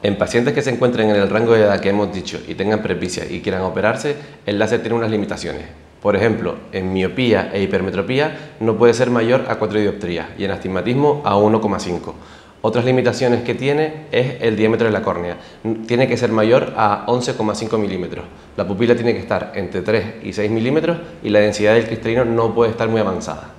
En pacientes que se encuentren en el rango de edad que hemos dicho y tengan presbicia y quieran operarse, el láser tiene unas limitaciones. Por ejemplo, en miopía e hipermetropía no puede ser mayor a 4 dioptrías y en astigmatismo a 1,5. Otras limitaciones que tiene es el diámetro de la córnea. Tiene que ser mayor a 11,5 milímetros. La pupila tiene que estar entre 3 y 6 milímetros y la densidad del cristalino no puede estar muy avanzada.